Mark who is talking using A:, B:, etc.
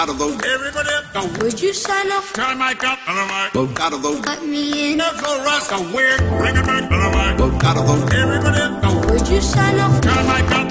A: out of those. Everybody go. Would you sign up? Turn my cup out my. Boat out of those. Let me in. That's the rest. A weird. Ring a bird out of my. Boat out of those. Everybody go. Would you sign up? Turn my cup.